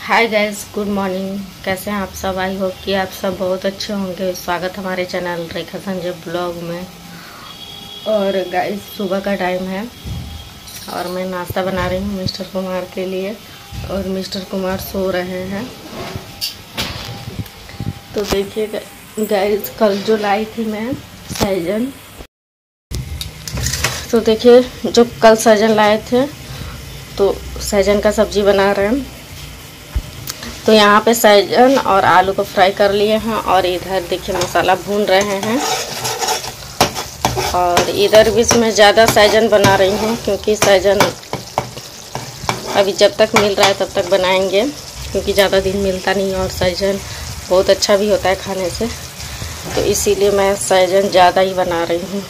Hi guys good morning कैसे हैं आप सब? आई होप कि आप सब बहुत अच्छे होंगे। स्वागत हमारे चैनल रेखा संजय ब्लॉग में। और गाइस सुबह का टाइम है और मैं नाश्ता बना रही हूँ मिस्टर कुमार के लिए। और मिस्टर कुमार सो रहे हैं। तो देखिए गाइस कल जो लाई थी मैं, सहजन। तो देखिए जो कल सहजन लाए थे तो सहजन का सब्ज़ी बना रहे हैं। तो यहाँ पे सैजन और आलू को फ्राई कर लिए हैं और इधर देखिए मसाला भून रहे हैं। और इधर भी इसमें ज़्यादा सैजन बना रही हूँ क्योंकि सैजन अभी जब तक मिल रहा है तब तक बनाएँगे क्योंकि ज़्यादा दिन मिलता नहीं और सैजन बहुत अच्छा भी होता है खाने से। तो इसीलिए मैं सैजन ज़्यादा ही बना रही हूँ।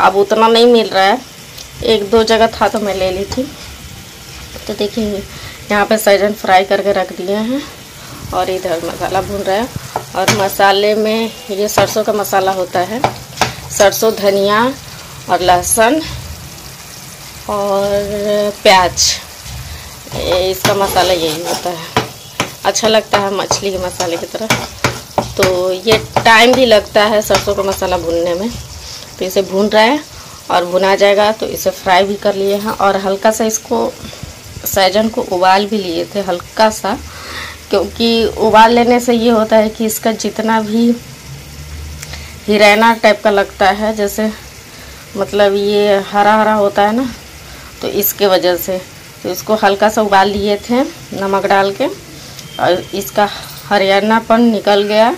अब उतना नहीं मिल रहा है। एक दो जगह था तो मैं ले ली थी। तो देखिए यहाँ पे सहजन फ्राई करके रख दिए हैं और इधर मसाला भून रहा है। और मसाले में ये सरसों का मसाला होता है। सरसों, धनिया और लहसुन और प्याज। इसका मसाला यही होता है। अच्छा लगता है मछली के मसाले की तरह। तो ये टाइम भी लगता है सरसों का मसाला भूनने में। तो इसे भून रहा है और भुना जाएगा तो इसे फ्राई भी कर लिए हैं और हल्का सा इसको सहजन को उबाल भी लिए थे हल्का सा, क्योंकि उबाल लेने से ये होता है कि इसका जितना भी हिरैना टाइप का लगता है, जैसे मतलब ये हरा हरा होता है ना तो इसके वजह से। तो इसको हल्का सा उबाल लिए थे नमक डाल के, और इसका हरियाणापन निकल गया,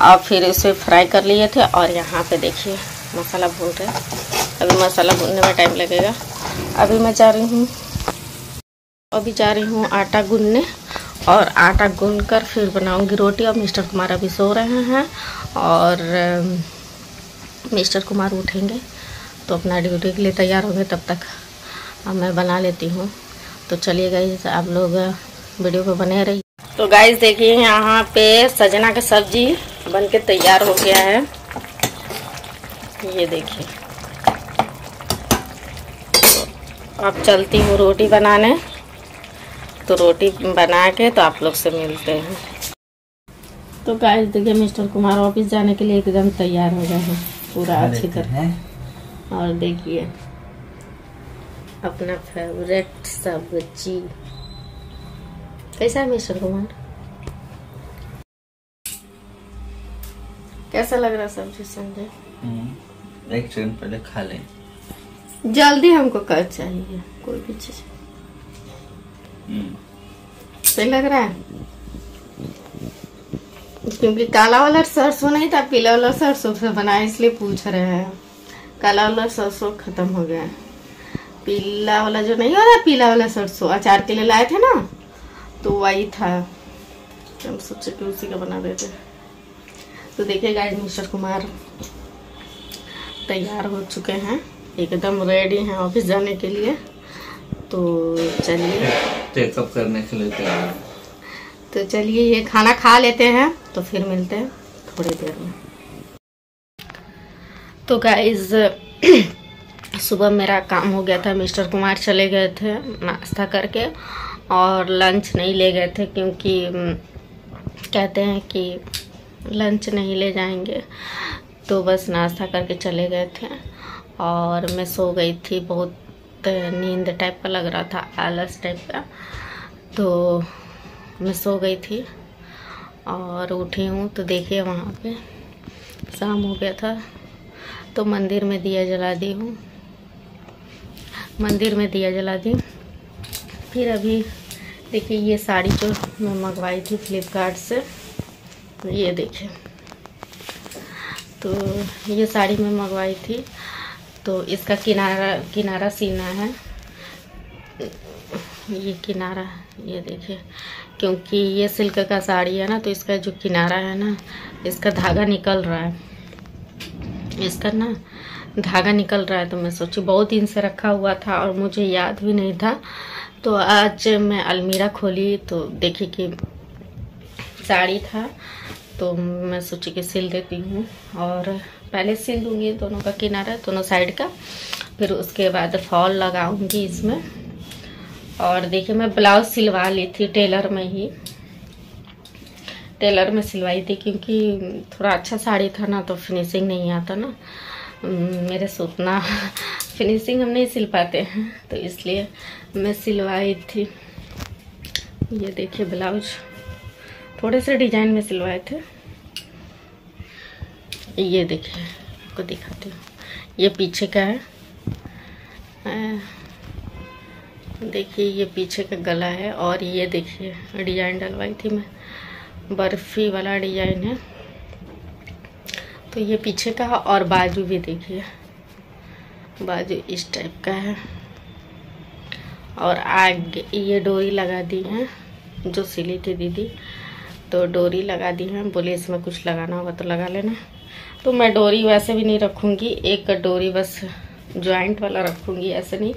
और फिर इसे फ्राई कर लिए थे, और यहाँ पे देखिए, मसाला भून रहे अभी मसाला भूनने में टाइम लगेगा। अभी मैं जा रही हूँ। अभी जा रही हूँ आटा गूंदने और आटा गूंद कर फिर बनाऊँगी रोटी। और मिस्टर कुमार अभी सो रहे हैं और मिस्टर कुमार उठेंगे तो अपना ड्यूटी के लिए तैयार होंगे तब तक। अब मैं बना लेती हूँ। तो चलिए गाइज़ आप लोग वीडियो को बने रहिए। तो गाइज़ देखिए यहाँ पे सजना का सब्ज़ी बन के तैयार हो गया है। ये देखिए। तो अब चलती हूँ रोटी बनाने। तो रोटी बना के तो आप लोग से मिलते हैं। तो गाइस देखिए मिस्टर कुमार ऑफ़िस जाने के लिए एकदम तैयार हो गए हैं। पूरा अच्छी तरह। और देखिए अपना फेवरेट सब्ज़ी। कैसा है मिस्टर कुमार? कैसा लग रहा सब्ज़ी संजय? हम्म, एक सेकंड पहले खा लें। जल्दी हमको कर चाहिए कोई भी चीज़। सही लग रहा है? क्योंकि काला वाला सरसों नहीं था, पीला वाला सरसों से बनाया इसलिए पूछ रहे हैं। काला वाला सरसों खत्म हो गया पीला वाला जो नहीं होता पीला वाला सरसों, अचार के लिए लाए थे ना तो वही था। हम सोचे कि उसी का बना देते। तो देखिए गाइस मिस्टर कुमार तैयार हो चुके हैं, एकदम रेडी हैं ऑफ़िस जाने के लिए। तो चलिए। चेकअप करने के लिए तैयार तो चलिए ये खाना खा लेते हैं तो फिर मिलते हैं थोड़ी देर में। तो गाइज़ सुबह मेरा काम हो गया था मिस्टर कुमार चले गए थे नाश्ता करके और लंच नहीं ले गए थे क्योंकि कहते हैं कि लंच नहीं ले जाएँगे तो बस नाश्ता करके चले गए थे और मैं सो गई थी बहुत नींद टाइप का लग रहा था आलस टाइप का। तो मैं सो गई थी और उठी हूँ तो देखिए वहाँ पे शाम हो गया था। तो मंदिर में दिया जला दी हूँ। मंदिर में दिया जला दी। फिर अभी देखिए ये साड़ी जो मैं मंगवाई थी फ्लिपकार्ट से। ये देखिए। तो ये साड़ी मैं मंगवाई थी। तो इसका किनारा किनारा सीना है। ये किनारा, ये देखिए, क्योंकि ये सिल्क का साड़ी है ना तो इसका जो किनारा है ना, इसका धागा निकल रहा है। इसका ना धागा निकल रहा है तो मैं सोची बहुत दिन से रखा हुआ था और मुझे याद भी नहीं था। तो आज मैं अलमीरा खोली तो देखी कि साड़ी था तो मैं सोची कि सिल देती हूँ और पहले सिल दूँगी दोनों का किनारा, दोनों साइड का। फिर उसके बाद फॉल लगाऊँगी इसमें। और देखिए, मैं ब्लाउज सिलवा ली थी टेलर में ही। टेलर में सिलवाई थी क्योंकि थोड़ा अच्छा साड़ी था ना तो फिनिशिंग नहीं आता ना। मेरे से उतना फिनिशिंग हम नहीं सिल पाते हैं तो इसलिए मैं सिलवाई थी। ये देखिए ब्लाउज, थोड़े से डिज़ाइन में सिलवाए थे। ये देखिए आपको दिखाती हूँ। ये पीछे का है। देखिए, ये पीछे का गला है और ये देखिए, डिज़ाइन डलवाई थी मैं। बर्फ़ी वाला डिज़ाइन है। तो ये पीछे का और बाजू भी देखिए। बाजू इस टाइप का है। और आगे ये डोरी लगा दी है, जो सिली थी दीदी। तो डोरी लगा दी है। बोले इसमें कुछ लगाना होगा तो लगा लेना। तो मैं डोरी वैसे भी नहीं रखूँगी, एक डोरी बस जॉइंट वाला रखूँगी, ऐसे नहीं।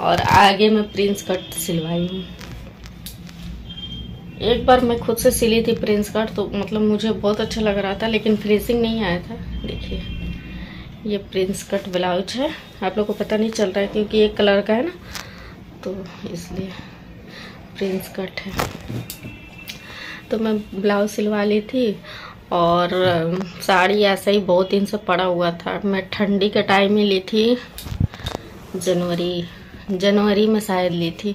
और आगे मैं प्रिंस कट सिलवाई हूँ एक बार मैं खुद से सिली थी प्रिंस कट तो मतलब मुझे बहुत अच्छा लग रहा था, लेकिन फिनिशिंग नहीं आया था। देखिए, ये प्रिंस कट ब्लाउज है। आप लोग को पता नहीं चल रहा है, क्योंकि एक कलर का है ना तो इसलिए प्रिंस कट है। तो मैं ब्लाउज सिलवा ली थी और साड़ी ऐसा ही बहुत दिन से पड़ा हुआ था। मैं ठंडी के टाइम में ली थी। जनवरी जनवरी में शायद ली थी।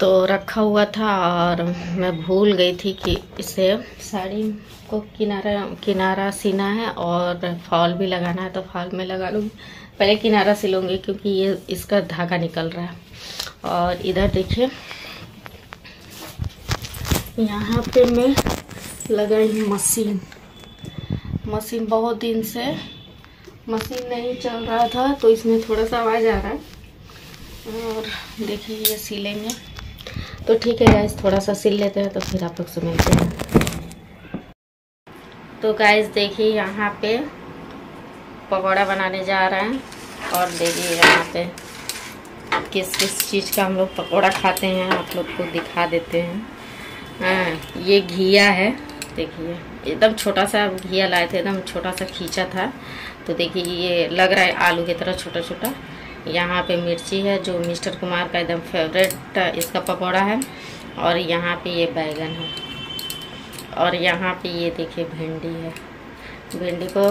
तो रखा हुआ था और मैं भूल गई थी कि इसे साड़ी को किनारा किनारा सीना है और फॉल भी लगाना है तो फॉल में लगा लूँगी। पहले किनारा सिलूँगी क्योंकि ये, इसका धागा निकल रहा है। और इधर देखिए, यहाँ पे मैं लगाई मशीन। मशीन बहुत दिन से मशीन नहीं चल रहा था तो इसमें थोड़ा सा आवाज़ आ रहा है। और देखिए ये सिलेंगे तो ठीक है गैस थोड़ा सा सिल लेते हैं तो फिर आप लोग से मिलते हैं तो गैस देखिए यहाँ पे पकौड़ा बनाने जा रहे हैं। और देखिए यहाँ पे किस किस चीज़ का हम लोग पकौड़ा खाते हैं, आप लोग को दिखा देते हैं। हाँ ये घिया है। देखिए, एकदम छोटा सा घिया लाए थे एकदम छोटा सा खींचा था। तो देखिए, ये लग रहा है आलू की तरह छोटा छोटा यहाँ पे मिर्ची है, जो मिस्टर कुमार का एकदम फेवरेट, इसका पकौड़ा है। और यहाँ पे ये बैगन है। और यहाँ पे ये देखिए, भिंडी है। भिंडी को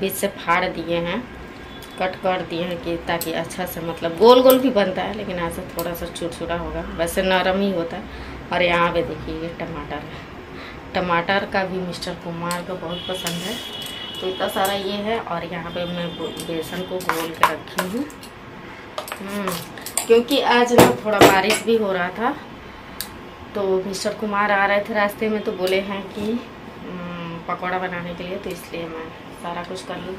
बीच से फाड़ दिए हैं, कट कर दिए हैं कि ताकि अच्छा से मतलब गोल गोल भी बनता है, लेकिन ऐसा थोड़ा सा छुटछुटा होगा। वैसे नरम ही होता है। और यहाँ पे देखिए, ये टमाटर है। टमाटर का भी मिस्टर कुमार को बहुत पसंद है। तो इतना सारा ये है और यहाँ पे मैं बेसन को गोल के रखी हूँ। हम्म, क्योंकि आज ना थोड़ा बारिश भी हो रहा था। तो मिस्टर कुमार आ रहे थे रास्ते में तो बोले हैं कि हम्म, पकौड़ा बनाने के लिए तो इसलिए मैं सारा कुछ कर लूँ।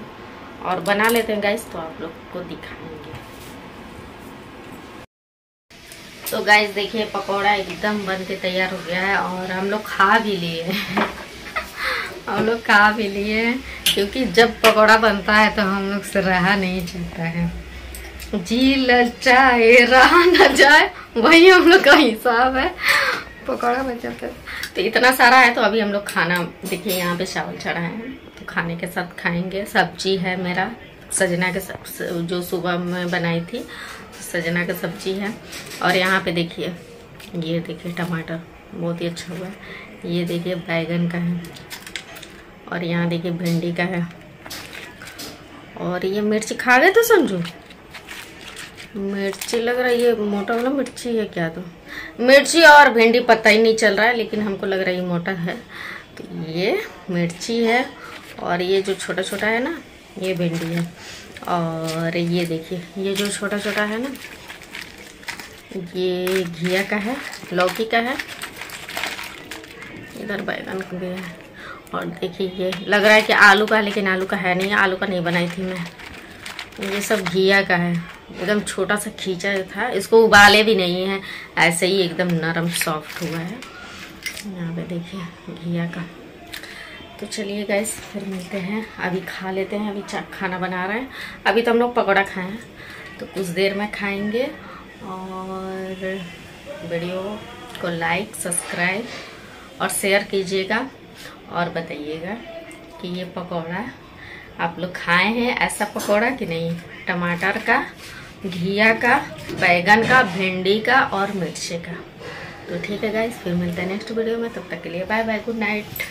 और बना लेते हैं गैस तो आप लोग को दिखाएँगे तो गैस देखिए, पकौड़ा एकदम बन के तैयार हो गया है और हम लोग खा भी लिए हम लोग खा भी लिए क्योंकि जब पकौड़ा बनता है तो हम लोग से रहा नहीं चलता है। जी ललचाए रहा न जाए, वही हम लोग का हिसाब है। पकौड़ा बन जाता है। तो इतना सारा है तो अभी हम लोग खाना, देखिए, यहाँ पे चावल चढ़ा है। तो खाने के साथ खाएँगे। सब्ज़ी है मेरा, सजना के सब जो सुबह में बनाई थी। सजना का सब्ज़ी है। और यहाँ पे देखिए, ये देखिए टमाटर, बहुत ही अच्छा हुआ है। ये देखिए बैगन का है और यहाँ देखिए भिंडी का है। और ये मिर्च खा गए तो समझो मिर्ची लग रहा है ये मोटा वाला मिर्ची है क्या तो? मिर्ची और भिंडी पता ही नहीं चल रहा है, लेकिन हमको लग रहा है ये मोटा है। तो ये मिर्ची है और ये जो छोटा छोटा है ना, ये भिंडी है। और ये देखिए, ये जो छोटा छोटा है ना, ये घिया का है, लौकी का है। इधर बैगन का भी है। और देखिए, ये लग रहा है कि आलू का लेकिन आलू का है नहीं, आलू का नहीं बनाई थी मैं। ये सब घिया का है। एकदम छोटा सा खींचा था, इसको उबाले भी नहीं है। ऐसे ही एकदम नरम सॉफ्ट हुआ है। यहाँ पे देखिए, घिया का। तो चलिए गैस फिर मिलते हैं। अभी खा लेते हैं, अभी खाना बना रहे हैं। अभी तो हम लोग पकौड़ा खाए हैं। तो कुछ देर में खाएँगे। और वीडियो को लाइक सब्सक्राइब और शेयर कीजिएगा। और बताइएगा कि ये पकौड़ा आप लोग खाए हैं ऐसा पकौड़ा कि नहीं? टमाटर का, घिया का, बैगन का, भिंडी का और मिर्ची का। तो ठीक है गाइस फिर मिलते हैं नेक्स्ट वीडियो में। तब तक के लिए बाय बाय गुड नाइट